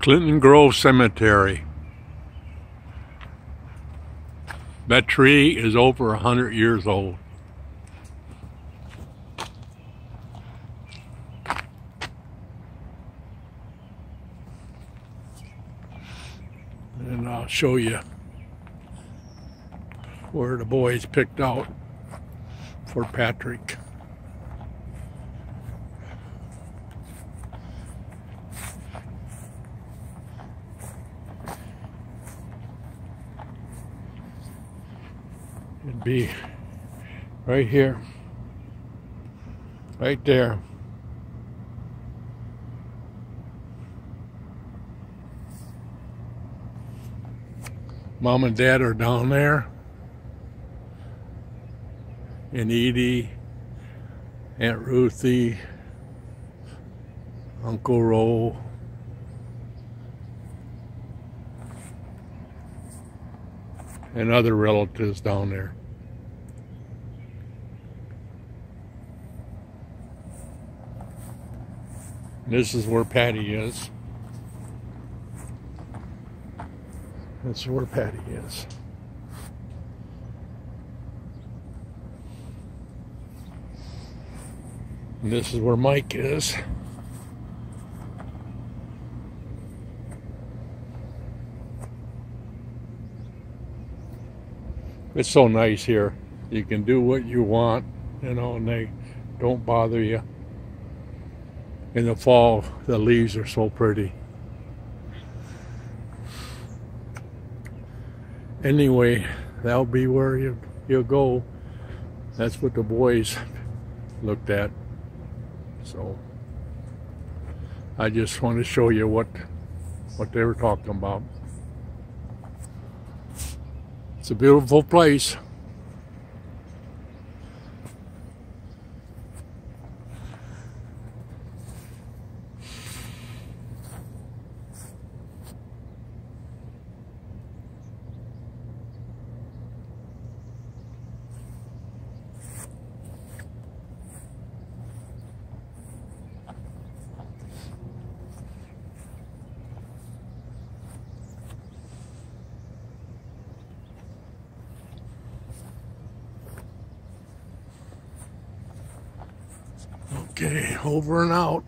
Clinton Grove Cemetery. That tree is over a hundred years old. And I'll show you where the boys picked out for Patrick. It'd be right here, right there. Mom and Dad are down there. And Edie, Aunt Ruthie, Uncle Roe. And other relatives down there. This is where Patty is. That's where Patty is. And this is where Mike is. It's so nice here. You can do what you want, you know, and they don't bother you. In the fall, the leaves are so pretty. anyway, that'll be where you, you'll go. That's what the boys looked at. So I just want to show you what what they were talking about. It's a beautiful place. Okay, over and out.